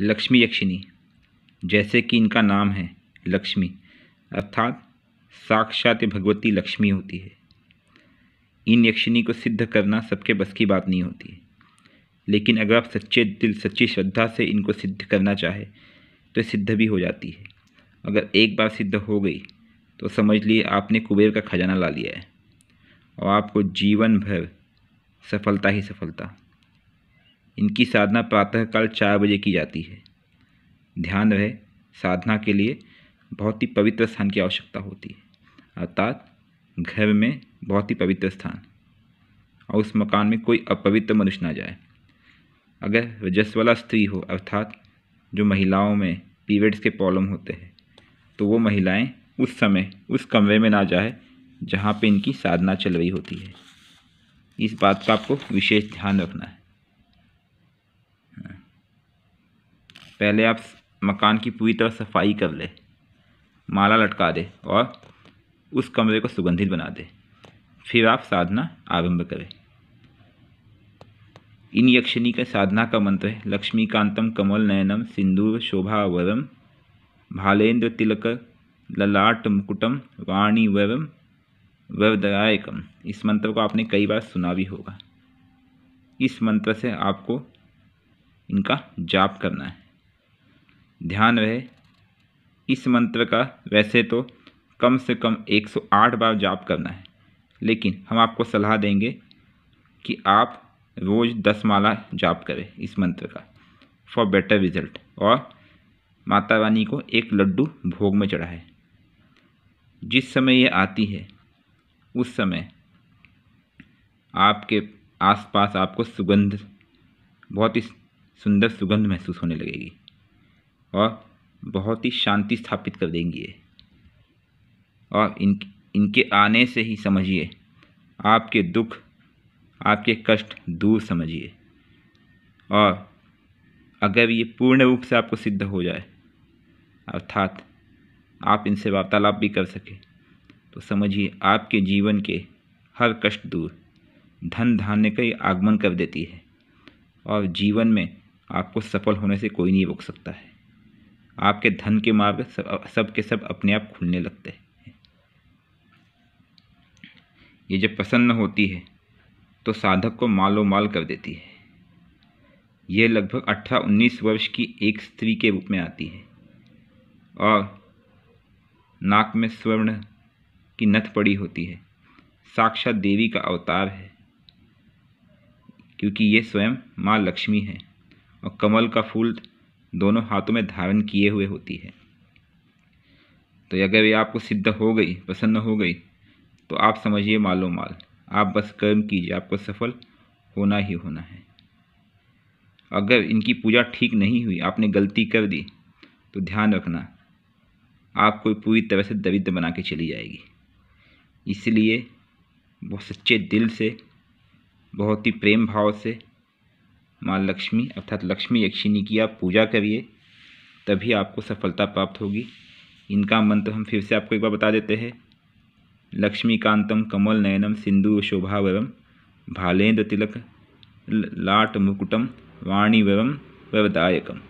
लक्ष्मी यक्षिणी, जैसे कि इनका नाम है लक्ष्मी, अर्थात साक्षात भगवती लक्ष्मी होती है। इन यक्षिणी को सिद्ध करना सबके बस की बात नहीं होती लेकिन अगर आप सच्चे दिल, सच्ची श्रद्धा से इनको सिद्ध करना चाहे तो सिद्ध भी हो जाती है। अगर एक बार सिद्ध हो गई तो समझ लिए आपने कुबेर का खजाना ला लिया है। और आपको जीवन भर सफलता ही सफलता। इनकी साधना प्रातःकाल चार बजे की जाती है। ध्यान रहे, साधना के लिए बहुत ही पवित्र स्थान की आवश्यकता होती है। अर्थात, घर में बहुत ही पवित्र स्थान। और उस मकान में कोई अपवित्र मनुष्य ना जाए। अगर रजस्वला स्त्री हो, अर्थात जो महिलाओं में पीरियड्स के प्रॉब्लम होते हैं तो वो महिलाएँ उस समय, उस कमरे में ना जाए, जहाँ पे इनकी साधना चल रही होती है। इस बात का आपको विशेष ध्यान रखना है। पहले आप मकान की पूरी तरह सफ़ाई कर ले, माला लटका दे और उस कमरे को सुगंधित बना दे। फिर आप साधना आरंभ करें। इन यक्षिणी के साधना का मंत्र है, लक्ष्मीकांतम कमल नयनम सिंदूर शोभा वरम भालेन्द्र तिलक ललाट मुकुटम वाणी वरम वरदायकम इस मंत्र को आपने कई बार सुना भी होगा। इस मंत्र से आपको इनका जाप करना है। ध्यान रहे। इस मंत्र का वैसे तो कम से कम 108 बार जाप करना है, लेकिन हम आपको सलाह देंगे कि आप रोज़ दस माला जाप करें इस मंत्र का फॉर बेटर रिज़ल्ट और माता रानी को एक लड्डू भोग में चढ़ाए। जिस समय ये आती है, उस समय आपके आसपास आपको सुगंध, बहुत ही सुंदर सुगंध महसूस होने लगेगी। और बहुत ही शांति स्थापित कर देंगी ये। और इन, इनके आने से ही समझिए, आपके दुख, आपके कष्ट दूर समझिए। और अगर ये पूर्ण रूप से आपको सिद्ध हो जाए, अर्थात आप इनसे वार्तालाप भी कर सकें तो समझिए आपके जीवन के हर कष्ट दूर, धन धान्य का ही आगमन कर देती है। और जीवन में आपको सफल होने से कोई नहीं रोक सकता है। आपके धन के मार्ग सब सब के सब अपने आप खुलने लगते हैं। ये जब प्रसन्न होती है तो साधक को मालो माल कर देती है। यह लगभग अठारह उन्नीस वर्ष की एक स्त्री के रूप में आती है। और नाक में स्वर्ण की नथ पड़ी होती है। साक्षात देवी का अवतार है, क्योंकि ये स्वयं माँ लक्ष्मी है और कमल का फूल दोनों हाथों में धारण किए हुए होती है। तो अगर ये आपको सिद्ध हो गई, प्रसन्न हो गई तो आप समझिए मालो माल। आप बस कर्म कीजिए, आपको सफल होना ही होना है। अगर इनकी पूजा ठीक नहीं हुई, आपने गलती कर दी तो ध्यान रखना आपको पूरी तरह से दरिद्र बना के चली जाएगी। इसलिए बहुत सच्चे दिल से, बहुत ही प्रेम भाव से माँ लक्ष्मी, अर्थात लक्ष्मी यक्षिणी की आप पूजा करिए, तभी आपको सफलता प्राप्त होगी। इनका मंत्र हम फिर से आपको एक बार बता देते हैं। लक्ष्मीकांतम कमल नयनम सिंधु शोभावरम भालेन्द्र तिलक लाट मुकुटम, वाणीवरम, वरदायकम।